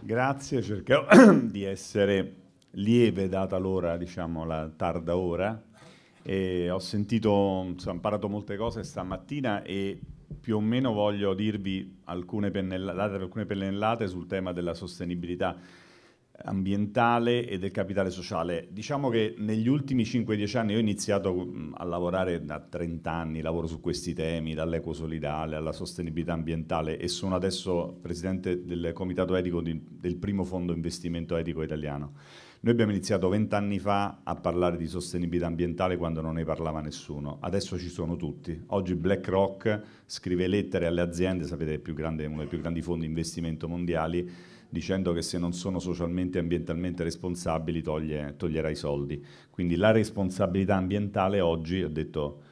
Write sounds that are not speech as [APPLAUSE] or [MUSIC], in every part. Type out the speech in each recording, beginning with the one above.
Grazie, cercherò [CLEARS THROAT] di essere lieve data l'ora, diciamo la tarda ora. E ho sentito, insomma, imparato molte cose stamattina e più o meno voglio dirvi alcune pennellate, alcune pennellate sul tema della sostenibilità ambientale e del capitale sociale. Diciamo che negli ultimi 5-10 anni ho iniziato a lavorare da 30 anni, lavoro su questi temi, dall'equo solidale alla sostenibilità ambientale e sono adesso presidente del comitato etico di, del primo fondo investimento etico italiano. Noi abbiamo iniziato 20 anni fa a parlare di sostenibilità ambientale quando non ne parlava nessuno, adesso ci sono tutti. Oggi BlackRock scrive lettere alle aziende, sapete è uno dei più grandi fondi di investimento mondiali, dicendo che se non sono socialmente e ambientalmente responsabili toglie, toglierà i soldi. Quindi la responsabilità ambientale oggi, ho detto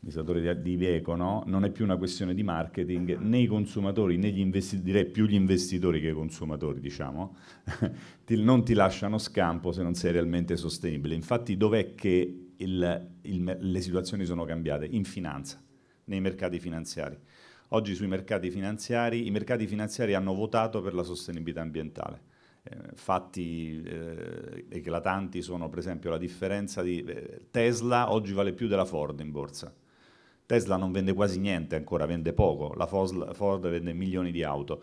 l'amministratore di Iveco, no? non è più una questione di marketing, né i consumatori né gli investitori, direi più gli investitori che i consumatori, diciamo, [LAUGHS] ti, non ti lasciano scampo se non sei realmente sostenibile. Infatti dov'è che il, il, le situazioni sono cambiate? In finanza, nei mercati finanziari. Oggi sui mercati finanziari, i mercati finanziari hanno votato per la sostenibilità ambientale. Eh, fatti eh, eclatanti sono per esempio la differenza di eh, Tesla oggi vale più della Ford in borsa. Tesla non vende quasi niente ancora, vende poco, la Ford vende milioni di auto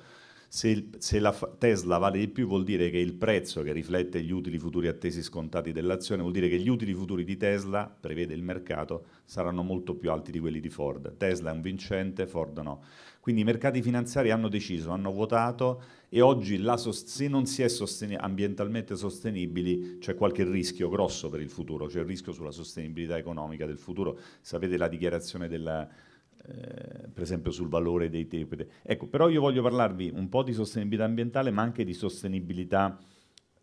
se, se, la Tesla vale di più vuol dire che il prezzo che riflette gli utili futuri attesi scontati dell'azione vuol dire che gli utili futuri di Tesla, prevede il mercato, saranno molto più alti di quelli di Ford. Tesla è un vincente, Ford no. Quindi i mercati finanziari hanno deciso, hanno votato e oggi sost- se non si è sosten- ambientalmente sostenibili c'è qualche rischio grosso per il futuro, c'è il rischio sulla sostenibilità economica del futuro. Sapete la dichiarazione della eh, per esempio sul valore dei tempi. Ecco, però io voglio parlarvi un po' di sostenibilità ambientale, ma anche di sostenibilità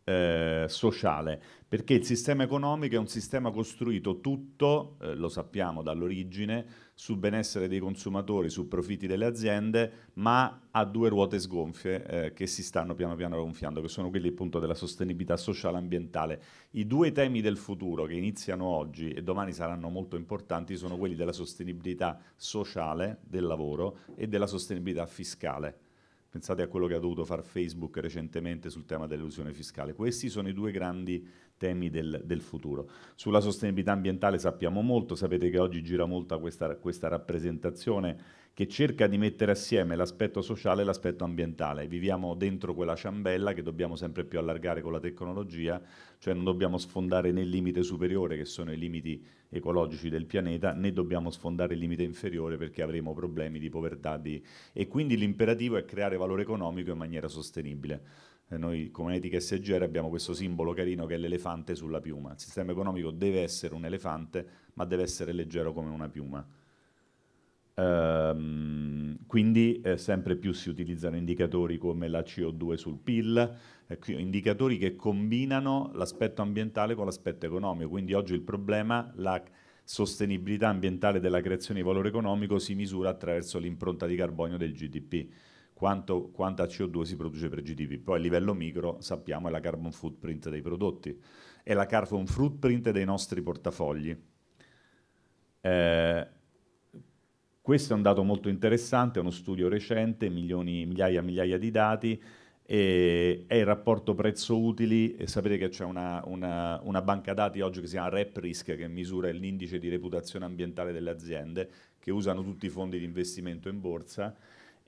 eh, sociale, perché il sistema economico è un sistema costruito tutto, eh, lo sappiamo dall'origine, sul benessere dei consumatori, sui profitti delle aziende, ma ha due ruote sgonfie eh, che si stanno piano piano gonfiando, che sono quelli appunto della sostenibilità sociale e ambientale. I due temi del futuro che iniziano oggi e domani saranno molto importanti sono quelli della sostenibilità sociale del lavoro e della sostenibilità fiscale. Pensate a quello che ha dovuto fare Facebook recentemente sul tema dell'illusione fiscale. Questi sono i due grandi temi del, del, futuro. Sulla sostenibilità ambientale sappiamo molto, sapete che oggi gira molto questa, questa rappresentazione che cerca di mettere assieme l'aspetto sociale e l'aspetto ambientale. Viviamo dentro quella ciambella che dobbiamo sempre più allargare con la tecnologia, cioè non dobbiamo sfondare né il limite superiore, che sono i limiti ecologici del pianeta, né dobbiamo sfondare il limite inferiore perché avremo problemi di povertà. Di... E quindi l'imperativo è creare valore economico in maniera sostenibile. Eh, noi come Etica SGR abbiamo questo simbolo carino che è l'elefante sulla piuma. Il sistema economico deve essere un elefante, ma deve essere leggero come una piuma. Ehm, quindi eh, sempre più si utilizzano indicatori come la CO2 sul PIL, eh, indicatori che combinano l'aspetto ambientale con l'aspetto economico. Quindi oggi il problema, la sostenibilità ambientale della creazione di valore economico si misura attraverso l'impronta di carbonio del GDP quanto, quanta CO2 si produce per GDP. Poi a livello micro sappiamo è la carbon footprint dei prodotti, è la carbon footprint dei nostri portafogli. Eh, questo è un dato molto interessante, è uno studio recente, milioni, migliaia e migliaia di dati, e è il rapporto prezzo-utili, e sapete che c'è una, una, una, banca dati oggi che si chiama RepRisk, che misura l'indice di reputazione ambientale delle aziende, che usano tutti i fondi di investimento in borsa,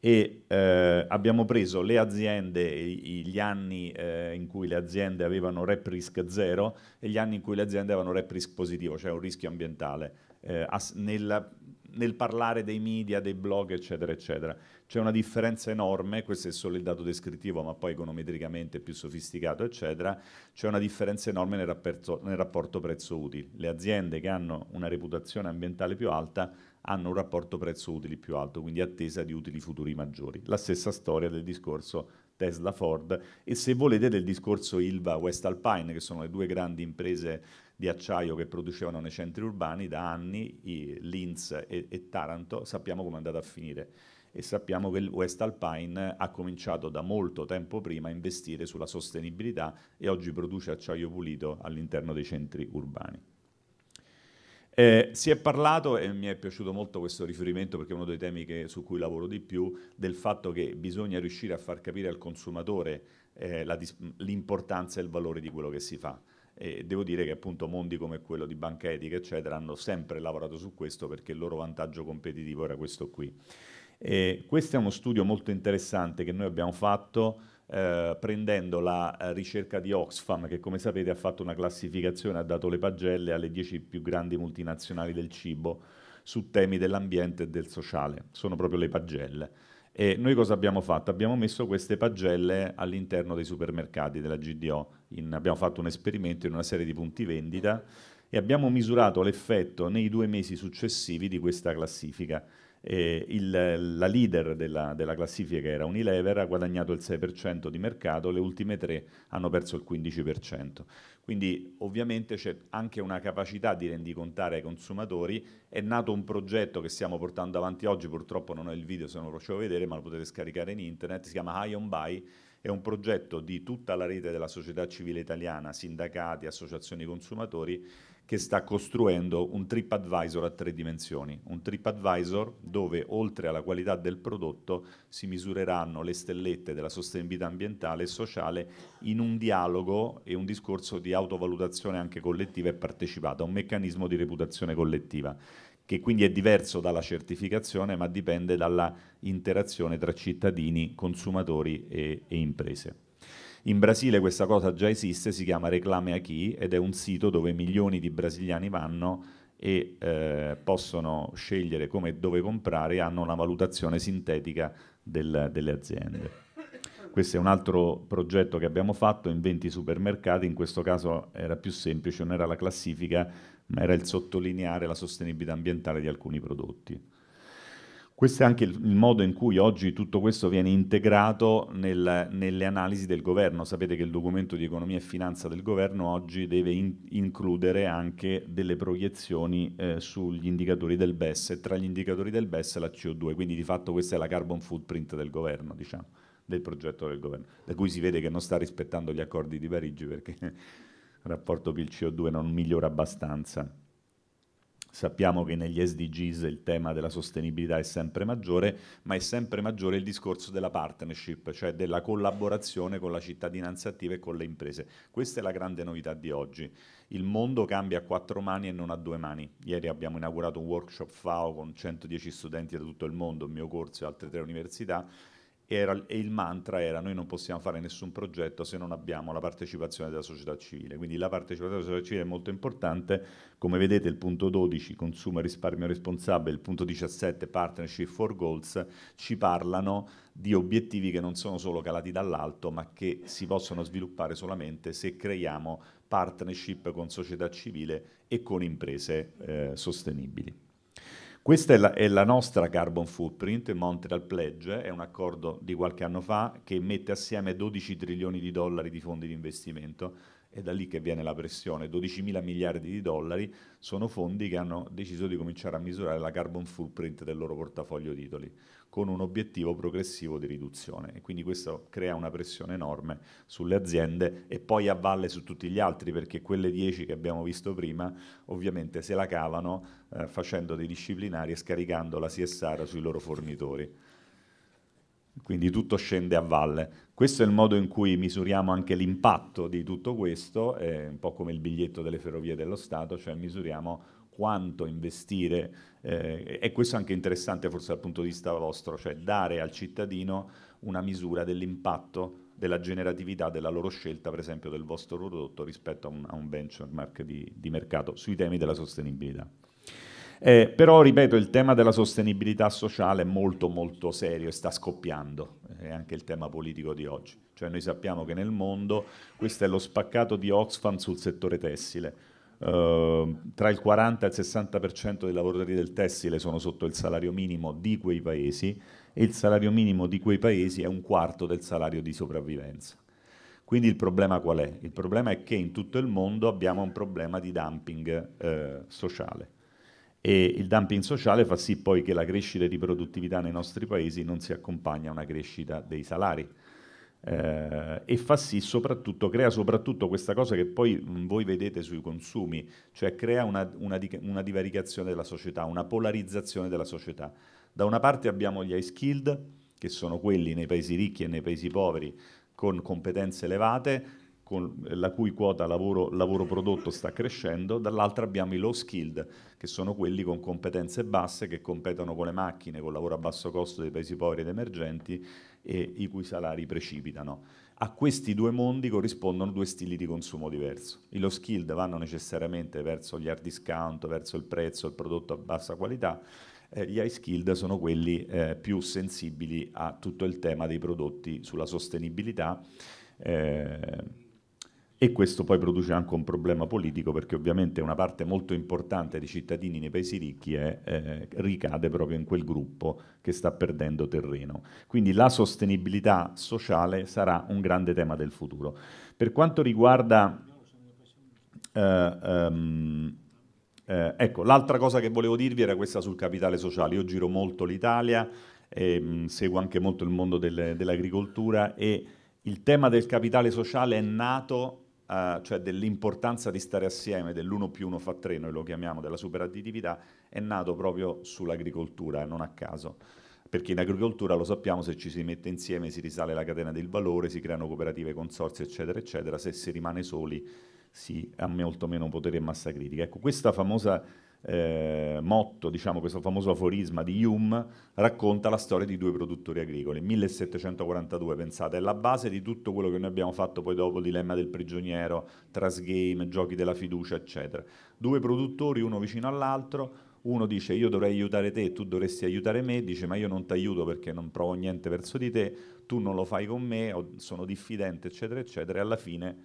e eh, abbiamo preso le aziende, gli anni eh, in cui le aziende avevano rep risk zero e gli anni in cui le aziende avevano rep risk positivo, cioè un rischio ambientale, eh, nel, nel, parlare dei media, dei blog, eccetera, eccetera. C'è una differenza enorme, questo è solo il dato descrittivo, ma poi econometricamente più sofisticato, eccetera, c'è una differenza enorme nel rapporto, nel rapporto prezzo-utili. Le aziende che hanno una reputazione ambientale più alta hanno un rapporto prezzo-utili più alto, quindi attesa di utili futuri maggiori. La stessa storia del discorso Tesla-Ford e se volete del discorso Ilva-West Alpine, che sono le due grandi imprese di acciaio che producevano nei centri urbani da anni, Linz e, e Taranto, sappiamo come è andata a finire e sappiamo che il West Alpine ha cominciato da molto tempo prima a investire sulla sostenibilità e oggi produce acciaio pulito all'interno dei centri urbani. Eh, si è parlato, e mi è piaciuto molto questo riferimento perché è uno dei temi che, su cui lavoro di più, del fatto che bisogna riuscire a far capire al consumatore eh, l'importanza e il valore di quello che si fa. E devo dire che appunto mondi come quello di Banca Etica, eccetera, hanno sempre lavorato su questo perché il loro vantaggio competitivo era questo qui. E questo è uno studio molto interessante che noi abbiamo fatto eh, prendendo la eh, ricerca di Oxfam, che come sapete ha fatto una classificazione, ha dato le pagelle alle 10 più grandi multinazionali del cibo su temi dell'ambiente e del sociale. Sono proprio le pagelle. E noi cosa abbiamo fatto? Abbiamo messo queste pagelle all'interno dei supermercati della GDO. In, abbiamo fatto un esperimento in una serie di punti vendita e abbiamo misurato l'effetto nei due mesi successivi di questa classifica. Eh, il, la leader della, della, classifica, che era Unilever, ha guadagnato il 6% di mercato, le ultime tre hanno perso il 15%. Quindi ovviamente c'è anche una capacità di rendicontare ai consumatori. È nato un progetto che stiamo portando avanti oggi, purtroppo non ho il video se non lo faccio vedere, ma lo potete scaricare in internet, si chiama High on Buy, è un progetto di tutta la rete della società civile italiana, sindacati, associazioni consumatori, che sta costruendo un TripAdvisor a tre dimensioni, un TripAdvisor dove oltre alla qualità del prodotto si misureranno le stellette della sostenibilità ambientale e sociale in un dialogo e un discorso di autovalutazione anche collettiva e partecipata, un meccanismo di reputazione collettiva che quindi è diverso dalla certificazione ma dipende dalla interazione tra cittadini, consumatori e, e imprese. In Brasile questa cosa già esiste, si chiama Reclame Aqui ed è un sito dove milioni di brasiliani vanno e eh, possono scegliere come e dove comprare e hanno una valutazione sintetica del, delle aziende. Questo è un altro progetto che abbiamo fatto in 20 supermercati, in questo caso era più semplice, non era la classifica, ma era il sottolineare la sostenibilità ambientale di alcuni prodotti. Questo è anche il, il, modo in cui oggi tutto questo viene integrato nel, nelle analisi del governo. Sapete che il documento di economia e finanza del governo oggi deve in, includere anche delle proiezioni eh, sugli indicatori del BES e tra gli indicatori del BES la CO2, quindi di fatto questa è la carbon footprint del governo, diciamo, del progetto del governo, da cui si vede che non sta rispettando gli accordi di Parigi perché [LAUGHS] il rapporto PIL-CO2 non migliora abbastanza. Sappiamo che negli SDGs il tema della sostenibilità è sempre maggiore, ma è sempre maggiore il discorso della partnership, cioè della collaborazione con la cittadinanza attiva e con le imprese. Questa è la grande novità di oggi. Il mondo cambia a quattro mani e non a due mani. Ieri abbiamo inaugurato un workshop FAO con 110 studenti da tutto il mondo, il mio corso e altre tre università, era, e il mantra era noi non possiamo fare nessun progetto se non abbiamo la partecipazione della società civile. Quindi la partecipazione della società civile è molto importante. Come vedete il punto 12, consumo e risparmio responsabile, il punto 17, partnership for goals, ci parlano di obiettivi che non sono solo calati dall'alto, ma che si possono sviluppare solamente se creiamo partnership con società civile e con imprese eh, sostenibili. Questa è la, è la, nostra carbon footprint, il Montreal Pledge, è un accordo di qualche anno fa che mette assieme 12 trilioni di dollari di fondi di investimento, è da lì che viene la pressione, 12 mila miliardi di dollari sono fondi che hanno deciso di cominciare a misurare la carbon footprint del loro portafoglio titoli con un obiettivo progressivo di riduzione e quindi questo crea una pressione enorme sulle aziende e poi a valle su tutti gli altri perché quelle 10 che abbiamo visto prima ovviamente se la cavano eh, facendo dei disciplinari e scaricando la CSR sui loro fornitori. Quindi tutto scende a valle. Questo è il modo in cui misuriamo anche l'impatto di tutto questo, è un po' come il biglietto delle ferrovie dello Stato, cioè misuriamo quanto investire, eh, e questo è anche interessante forse dal punto di vista vostro, cioè dare al cittadino una misura dell'impatto della generatività della loro scelta, per esempio del vostro prodotto rispetto a un, a un benchmark di, di, mercato sui temi della sostenibilità. Eh, però, ripeto, il tema della sostenibilità sociale è molto molto serio e sta scoppiando, è anche il tema politico di oggi. Cioè noi sappiamo che nel mondo, questo è lo spaccato di Oxfam sul settore tessile, Uh, tra il 40 e il 60% dei lavoratori del tessile sono sotto il salario minimo di quei paesi e il salario minimo di quei paesi è un quarto del salario di sopravvivenza. Quindi il problema qual è? Il problema è che in tutto il mondo abbiamo un problema di dumping eh, sociale e il dumping sociale fa sì poi che la crescita di produttività nei nostri paesi non si accompagna a una crescita dei salari eh, e fa sì soprattutto, crea soprattutto questa cosa che poi mh, voi vedete sui consumi, cioè crea una, una, una divaricazione della società, una polarizzazione della società. Da una parte abbiamo gli high skilled, che sono quelli nei paesi ricchi e nei paesi poveri, con competenze elevate, con la cui quota lavoro, lavoro prodotto sta crescendo, dall'altra abbiamo i low skilled, che sono quelli con competenze basse che competono con le macchine, con lavoro a basso costo dei paesi poveri ed emergenti e i cui salari precipitano. A questi due mondi corrispondono due stili di consumo diversi. I low skilled vanno necessariamente verso gli hard discount, verso il prezzo, il prodotto a bassa qualità, eh, gli high skilled sono quelli eh, più sensibili a tutto il tema dei prodotti sulla sostenibilità. Eh, e questo poi produce anche un problema politico perché ovviamente una parte molto importante dei cittadini nei paesi ricchi è, eh, ricade proprio in quel gruppo che sta perdendo terreno. Quindi la sostenibilità sociale sarà un grande tema del futuro. Per quanto riguarda... Eh, um, eh, ecco, l'altra cosa che volevo dirvi era questa sul capitale sociale. Io giro molto l'Italia, e, mh, seguo anche molto il mondo del, dell'agricoltura e il tema del capitale sociale è nato uh, cioè dell'importanza di stare assieme, dell'uno più uno fa tre, noi lo chiamiamo, della superadditività, è nato proprio sull'agricoltura, non a caso. Perché in agricoltura, lo sappiamo, se ci si mette insieme si risale la catena del valore, si creano cooperative, consorzi, eccetera, eccetera. Se si rimane soli si ha molto meno potere e massa critica. Ecco, questa famosa eh, motto, diciamo questo famoso aforisma di Hume, racconta la storia di due produttori agricoli. 1742, pensate, è la base di tutto quello che noi abbiamo fatto poi dopo, dilemma del prigioniero, trasgame, giochi della fiducia, eccetera. Due produttori, uno vicino all'altro, uno dice io dovrei aiutare te, tu dovresti aiutare me, dice ma io non ti aiuto perché non provo niente verso di te, tu non lo fai con me, sono diffidente, eccetera, eccetera, e alla fine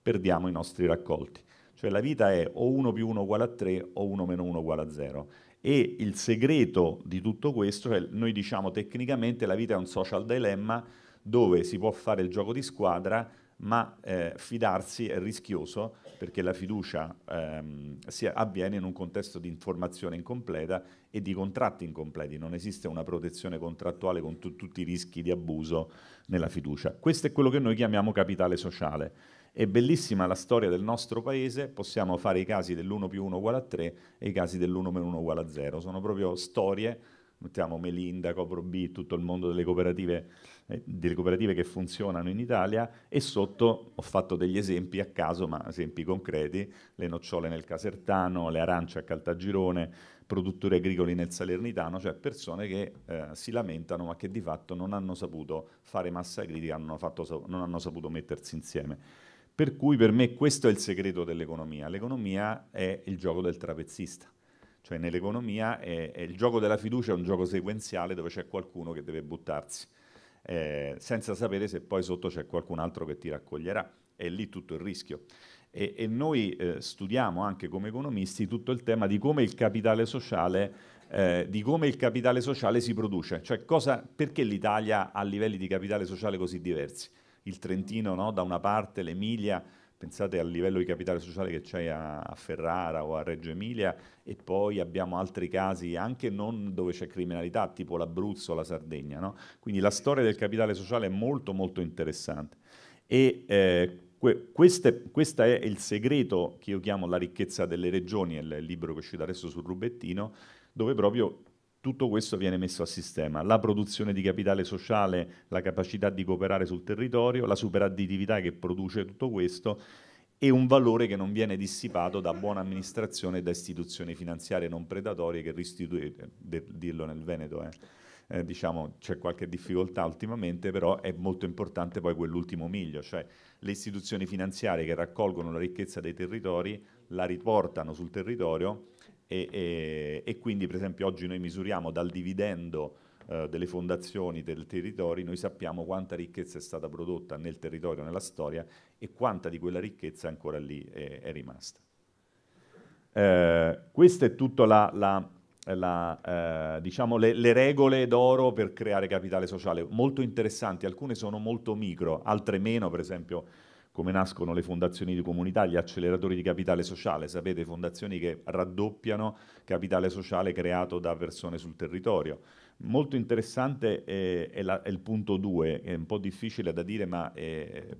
perdiamo i nostri raccolti. Cioè la vita è o 1 più 1 uguale a 3 o 1 meno 1 uguale a 0. E il segreto di tutto questo, cioè noi diciamo tecnicamente la vita è un social dilemma dove si può fare il gioco di squadra, ma eh, fidarsi è rischioso perché la fiducia ehm, avviene in un contesto di informazione incompleta e di contratti incompleti. Non esiste una protezione contrattuale con tu tutti i rischi di abuso nella fiducia. Questo è quello che noi chiamiamo capitale sociale. È bellissima la storia del nostro paese, possiamo fare i casi dell'1 più 1 uguale a 3 e i casi dell'1 meno 1 uguale a 0. Sono proprio storie, mettiamo Melinda, Copro B, tutto il mondo delle cooperative, eh, delle cooperative che funzionano in Italia e sotto ho fatto degli esempi a caso, ma esempi concreti, le nocciole nel Casertano, le arance a Caltagirone, produttori agricoli nel Salernitano, cioè persone che eh, si lamentano ma che di fatto non hanno saputo fare massa critica, non hanno, fatto, non hanno saputo mettersi insieme. Per cui per me questo è il segreto dell'economia. L'economia è il gioco del trapezzista. Cioè nell'economia è, è il gioco della fiducia è un gioco sequenziale dove c'è qualcuno che deve buttarsi, eh, senza sapere se poi sotto c'è qualcun altro che ti raccoglierà. È lì tutto il rischio. E, e noi eh, studiamo anche come economisti tutto il tema di come il capitale sociale, eh, di come il capitale sociale si produce. Cioè cosa, perché l'Italia ha livelli di capitale sociale così diversi? Il Trentino no? da una parte, l'Emilia, pensate al livello di capitale sociale che c'è a, Ferrara o a Reggio Emilia e poi abbiamo altri casi anche non dove c'è criminalità, tipo l'Abruzzo o la Sardegna. No? Quindi la storia del capitale sociale è molto molto interessante. E eh, questo è il segreto che io chiamo la ricchezza delle regioni, è il libro che è adesso sul rubettino, dove proprio tutto questo viene messo a sistema. La produzione di capitale sociale, la capacità di cooperare sul territorio, la superadditività che produce tutto questo e un valore che non viene dissipato da buona amministrazione e da istituzioni finanziarie non predatorie che restituiscono, dirlo nel Veneto, eh. Eh, diciamo c'è qualche difficoltà ultimamente, però è molto importante poi quell'ultimo miglio, cioè le istituzioni finanziarie che raccolgono la ricchezza dei territori, la riportano sul territorio e, e, e, quindi per esempio oggi noi misuriamo dal dividendo eh, delle fondazioni del territorio, noi sappiamo quanta ricchezza è stata prodotta nel territorio, nella storia e quanta di quella ricchezza ancora lì è, è rimasta. Eh, la, la, la, eh, diciamo le, le, regole d'oro per creare capitale sociale, molto interessanti, alcune sono molto micro, altre meno, per esempio come nascono le fondazioni di comunità, gli acceleratori di capitale sociale, sapete, fondazioni che raddoppiano capitale sociale creato da persone sul territorio. Molto interessante è, è, la, è il punto 2, è un po' difficile da dire, ma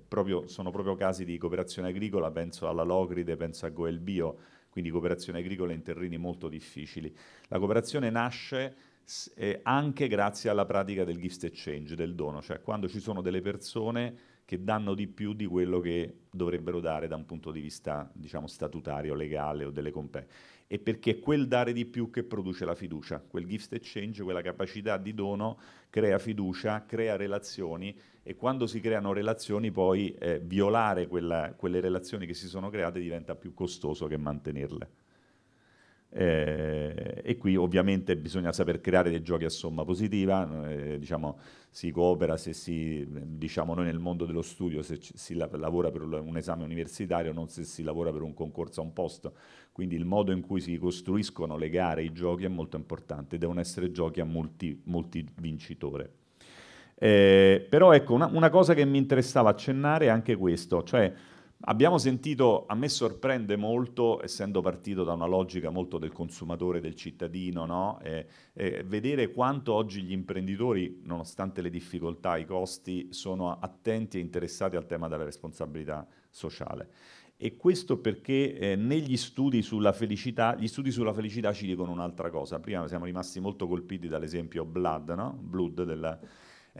proprio, sono proprio casi di cooperazione agricola, penso alla Locride, penso a Goel Bio, quindi cooperazione agricola in terreni molto difficili. La cooperazione nasce eh, anche grazie alla pratica del gift exchange, del dono, cioè quando ci sono delle persone che danno di più di quello che dovrebbero dare da un punto di vista diciamo, statutario, legale o delle competenze. E perché è quel dare di più che produce la fiducia, quel gift exchange, quella capacità di dono crea fiducia, crea relazioni e quando si creano relazioni poi eh, violare quella, quelle relazioni che si sono create diventa più costoso che mantenerle. Eh, e qui ovviamente bisogna saper creare dei giochi a somma positiva, eh, diciamo, si coopera se si, diciamo noi nel mondo dello studio, se si la, lavora per un esame universitario, non se si lavora per un concorso a un posto, quindi il modo in cui si costruiscono le gare, i giochi è molto importante, devono essere giochi a multi, multivincitore. Eh, però ecco, una, una cosa che mi interessava accennare è anche questo, cioè Abbiamo sentito, a me sorprende molto, essendo partito da una logica molto del consumatore, del cittadino, no? eh, eh, vedere quanto oggi gli imprenditori, nonostante le difficoltà, i costi, sono attenti e interessati al tema della responsabilità sociale. E questo perché eh, negli studi sulla felicità, gli studi sulla felicità ci dicono un'altra cosa. Prima siamo rimasti molto colpiti dall'esempio Blood, no? Blood della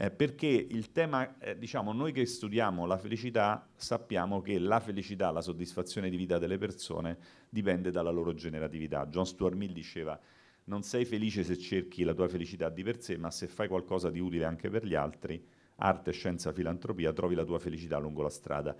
eh, perché il tema, eh, diciamo, noi che studiamo la felicità sappiamo che la felicità, la soddisfazione di vita delle persone dipende dalla loro generatività. John Stuart Mill diceva non sei felice se cerchi la tua felicità di per sé, ma se fai qualcosa di utile anche per gli altri, arte, scienza, filantropia, trovi la tua felicità lungo la strada.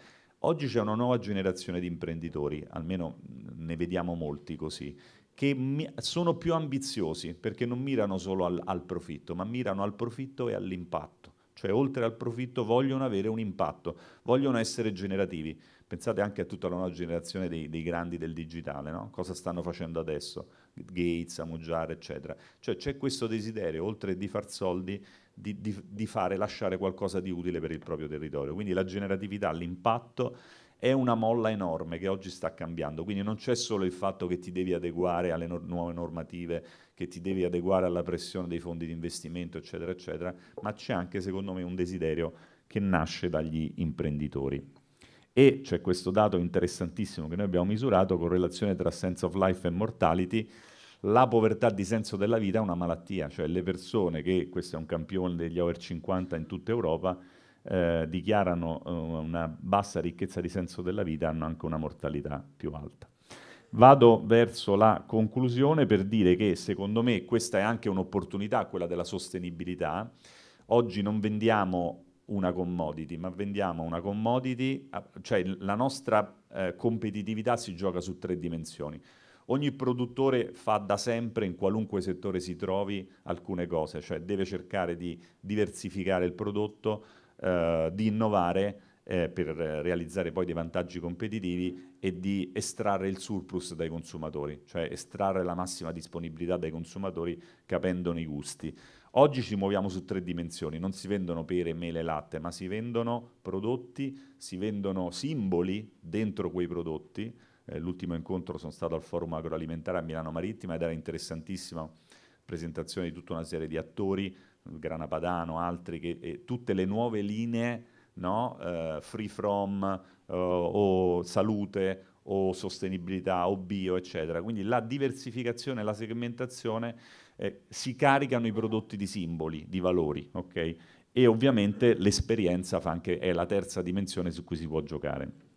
Oggi c'è una nuova generazione di imprenditori, almeno ne vediamo molti così, che sono più ambiziosi perché non mirano solo al, al profitto, ma mirano al profitto e all'impatto. Cioè, oltre al profitto, vogliono avere un impatto, vogliono essere generativi. Pensate anche a tutta la nuova generazione dei, dei grandi del digitale, no? cosa stanno facendo adesso? Gates, Amujar, eccetera. Cioè c'è questo desiderio, oltre di far soldi, di, di, di, fare, lasciare qualcosa di utile per il proprio territorio. Quindi la generatività, l'impatto è una molla enorme che oggi sta cambiando, quindi non c'è solo il fatto che ti devi adeguare alle no- nuove normative, che ti devi adeguare alla pressione dei fondi di investimento, eccetera, eccetera, ma c'è anche secondo me un desiderio che nasce dagli imprenditori. E c'è questo dato interessantissimo che noi abbiamo misurato, correlazione tra sense of life e mortality, la povertà di senso della vita è una malattia, cioè le persone che, questo è un campione degli over 50 in tutta Europa, eh, dichiarano eh, una bassa ricchezza di senso della vita hanno anche una mortalità più alta. Vado verso la conclusione per dire che secondo me questa è anche un'opportunità, quella della sostenibilità. Oggi non vendiamo una commodity, ma vendiamo una commodity, cioè la nostra eh, competitività si gioca su tre dimensioni. Ogni produttore fa da sempre, in qualunque settore si trovi, alcune cose, cioè deve cercare di diversificare il prodotto, eh, di innovare eh, per realizzare poi dei vantaggi competitivi e di estrarre il surplus dai consumatori, cioè estrarre la massima disponibilità dai consumatori capendone i gusti. Oggi ci muoviamo su tre dimensioni, non si vendono pere, mele e latte, ma si vendono prodotti, si vendono simboli dentro quei prodotti. Eh, l'ultimo incontro sono stato al Forum Agroalimentare a Milano Marittima ed era interessantissima presentazione di tutta una serie di attori Grana Padano, altri, che, e tutte le nuove linee no? uh, free from uh, o salute o sostenibilità o bio, eccetera. Quindi la diversificazione la segmentazione eh, si caricano i prodotti di simboli, di valori, ok? E ovviamente l'esperienza anche, è la terza dimensione su cui si può giocare.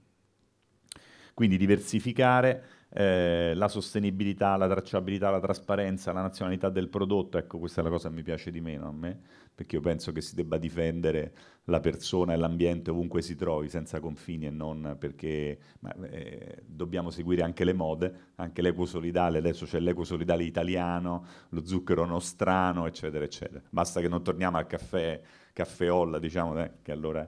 Quindi diversificare, eh, la sostenibilità, la tracciabilità, la trasparenza, la nazionalità del prodotto, ecco questa è la cosa che mi piace di meno a me, perché io penso che si debba difendere la persona e l'ambiente ovunque si trovi, senza confini e non perché ma, eh, dobbiamo seguire anche le mode, anche l'equo solidale, adesso c'è l'equo solidale italiano, lo zucchero nostrano, eccetera, eccetera. Basta che non torniamo al caffè, caffeolla, diciamo, eh, che allora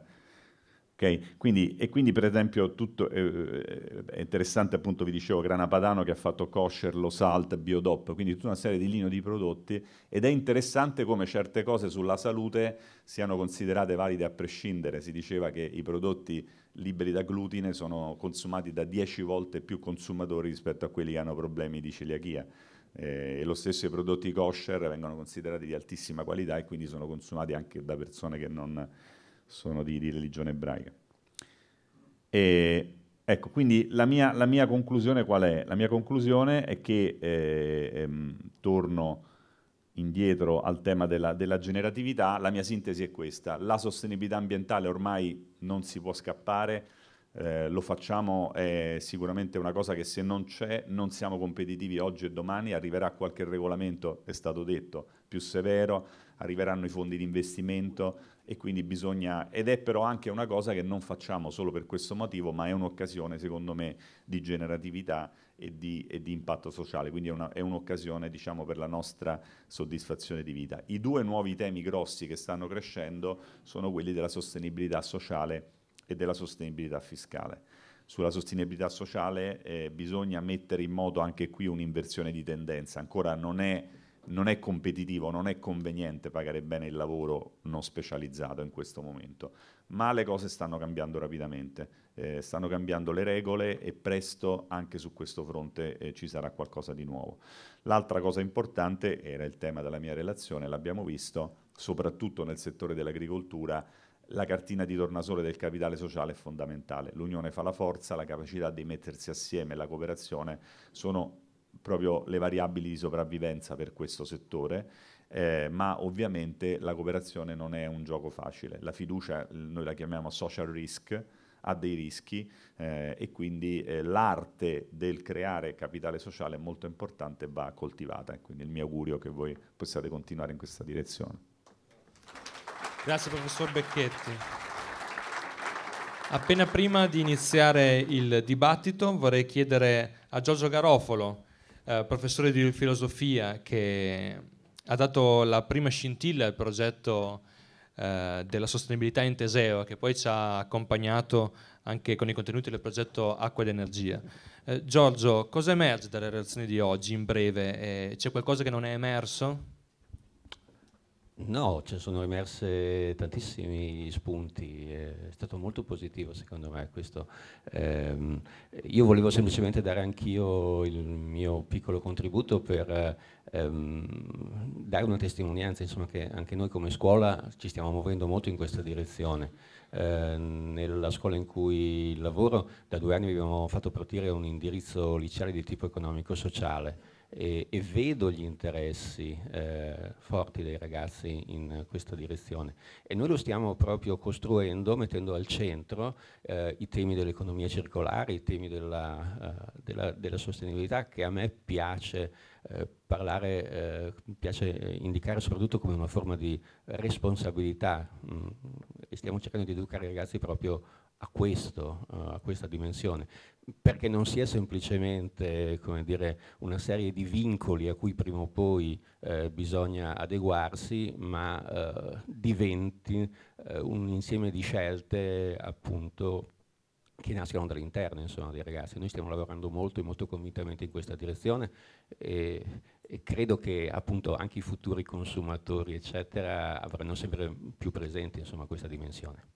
Okay? Quindi, e quindi per esempio tutto, eh, è interessante appunto vi dicevo Grana Padano che ha fatto kosher, lo salt, biodop, quindi tutta una serie di linee di prodotti ed è interessante come certe cose sulla salute siano considerate valide a prescindere. Si diceva che i prodotti liberi da glutine sono consumati da 10 volte più consumatori rispetto a quelli che hanno problemi di celiachia. Eh, e lo stesso i prodotti kosher vengono considerati di altissima qualità e quindi sono consumati anche da persone che non sono di, di religione ebraica. E, ecco, quindi la mia, la mia, conclusione qual è? La mia conclusione è che, eh, ehm, torno indietro al tema della, della, generatività, la mia sintesi è questa. La sostenibilità ambientale ormai non si può scappare, eh, lo facciamo, è sicuramente una cosa che se non c'è non siamo competitivi oggi e domani, arriverà qualche regolamento, è stato detto, più severo, arriveranno i fondi di investimento e quindi bisogna, ed è però anche una cosa che non facciamo solo per questo motivo, ma è un'occasione secondo me di generatività e di, e di impatto sociale, quindi è, un'occasione diciamo, per la nostra soddisfazione di vita. I due nuovi temi grossi che stanno crescendo sono quelli della sostenibilità sociale e della sostenibilità fiscale. Sulla sostenibilità sociale eh, bisogna mettere in moto anche qui un'inversione di tendenza, ancora non è non è competitivo, non è conveniente pagare bene il lavoro non specializzato in questo momento, ma le cose stanno cambiando rapidamente, eh, stanno cambiando le regole e presto anche su questo fronte eh, ci sarà qualcosa di nuovo. L'altra cosa importante, era il tema della mia relazione, l'abbiamo visto, soprattutto nel settore dell'agricoltura, la cartina di tornasole del capitale sociale è fondamentale. L'unione fa la forza, la capacità di mettersi assieme, la cooperazione sono proprio le variabili di sopravvivenza per questo settore, eh, ma ovviamente la cooperazione non è un gioco facile. La fiducia, noi la chiamiamo social risk, ha dei rischi eh, e quindi eh, l'arte del creare capitale sociale è molto importante e va coltivata. Quindi il mio augurio è che voi possiate continuare in questa direzione. Grazie professor Becchetti. Appena prima di iniziare il dibattito vorrei chiedere a Giorgio Garofolo, eh, professore di filosofia che ha dato la prima scintilla al progetto eh, della sostenibilità in Teseo, che poi ci ha accompagnato anche con i contenuti del progetto Acqua ed Energia. Eh, Giorgio, cosa emerge dalle relazioni di oggi in breve? Eh, c'è qualcosa che non è emerso? No, ci sono emerse tantissimi spunti, è stato molto positivo secondo me questo. Eh, io volevo semplicemente dare anch'io il mio piccolo contributo per ehm, dare una testimonianza, insomma, che anche noi come scuola ci stiamo muovendo molto in questa direzione. Eh, nella scuola in cui lavoro da due anni abbiamo fatto partire un indirizzo liceale di tipo economico-sociale e, e vedo gli interessi eh, forti dei ragazzi in questa direzione. E noi lo stiamo proprio costruendo mettendo al centro eh, i temi dell'economia circolare, i temi della, uh, della, della, sostenibilità che a me piace eh, parlare, eh, piace indicare soprattutto come una forma di responsabilità mh, mm, e stiamo cercando di educare i ragazzi proprio a, questo, uh, a questa dimensione perché non sia semplicemente dire, una serie di vincoli a cui prima o poi eh, bisogna adeguarsi, ma eh, diventi eh, un insieme di scelte appunto che nascono dall'interno insomma, dei ragazzi. Noi stiamo lavorando molto e molto convintamente in questa direzione e, e credo che appunto anche i futuri consumatori eccetera avranno sempre più presente insomma, questa dimensione.